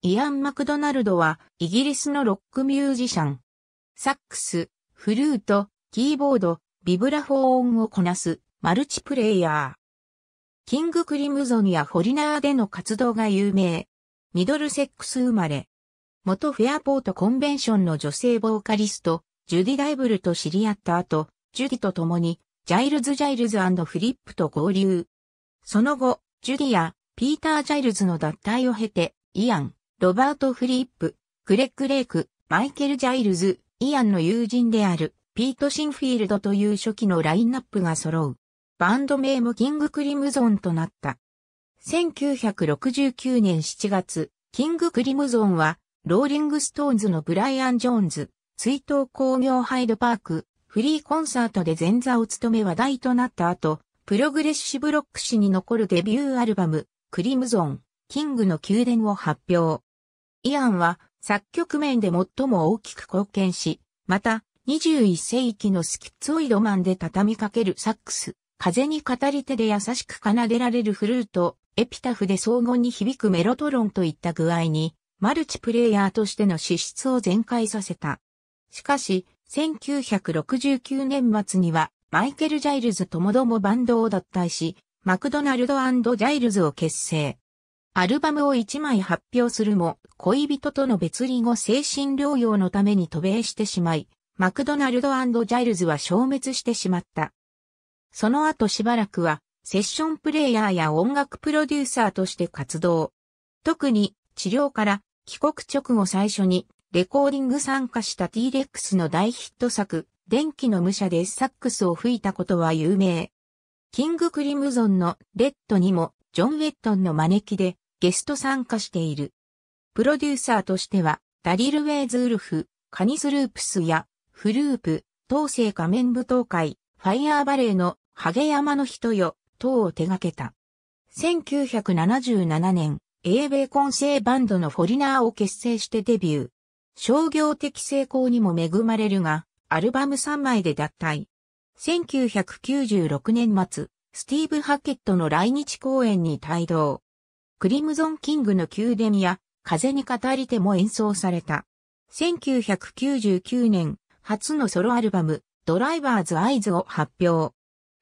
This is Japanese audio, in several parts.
イアン・マクドナルドはイギリスのロックミュージシャン。サックス、フルート、キーボード、ビブラフォーンをこなすマルチプレイヤー。キングクリムゾンやフォリナーでの活動が有名。ミドルセックス生まれ。元フェアポートコンベンションの女性ボーカリスト、ジュディ・ダイブルと知り合った後、ジュディと共に、ジャイルズ・ジャイルズフリップと合流。その後、ジュディやピーター・ジャイルズの脱退を経て、イアン、ロバート・フリップ、グレッグ・レイク、マイケル・ジャイルズ、イアンの友人である、ピート・シンフィールドという初期のラインナップが揃う。バンド名もキング・クリムゾンとなった。1969年7月、キング・クリムゾンは、ローリング・ストーンズのブライアン・ジョーンズ、追悼興行ハイドパーク、フリーコンサートで前座を務め話題となった後、プログレッシブロック史に残るデビューアルバム、クリムゾン、キングの宮殿を発表。イアンは作曲面で最も大きく貢献し、また21世紀のスキッツオイドマンで畳みかけるサックス、風に語り手で優しく奏でられるフルート、エピタフで荘厳に響くメロトロンといった具合に、マルチプレイヤーとしての資質を全開させた。しかし、1969年末には、マイケル・ジャイルズともどもバンドを脱退し、マクドナルドジャイルズを結成。アルバムを1枚発表するも、恋人との別離後精神療養のために渡米してしまい、マクドナルドジャイルズは消滅してしまった。その後しばらくは、セッションプレイヤーや音楽プロデューサーとして活動。特に、治療から帰国直後最初に、レコーディング参加した T-Rex の大ヒット作、電気の武者でサックスを吹いたことは有名。キングクリムゾンのレッドにも、ジョン・ウェットンの招きで、ゲスト参加している。プロデューサーとしては、ダリル・ウェイズ・ウルフ、カニスループスや、フループ、東西仮面舞踏会、ファイヤーバレーのハゲ山の人よ、等を手掛けた。1977年、英米混成バンドのフォリナーを結成してデビュー。商業的成功にも恵まれるが、アルバム3枚で脱退。1996年末、スティーブ・ハケットの来日公演に帯同。クリムゾン・キングの宮殿や風に語り手も演奏された。1999年、初のソロアルバム、ドライバーズ・アイズを発表。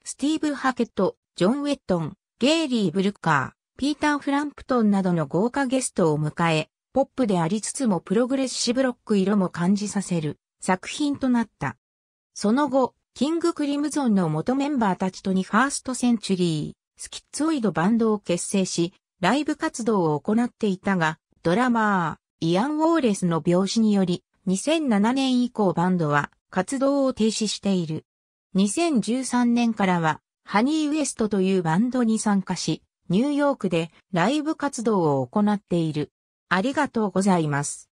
スティーブ・ハケット、ジョン・ウェットン、ゲイリー・ブルッカー、ピーター・フランプトンなどの豪華ゲストを迎え、ポップでありつつもプログレッシブロック色も感じさせる作品となった。その後、キング・クリムゾンの元メンバーたちとにファーストセンチュリー、スキッツオイドバンドを結成し、ライブ活動を行っていたが、ドラマー、イアン・ウォーレスの病死により、2007年以降バンドは活動を停止している。2013年からは、ハニーウエストというバンドに参加し、ニューヨークでライブ活動を行っている。ありがとうございます。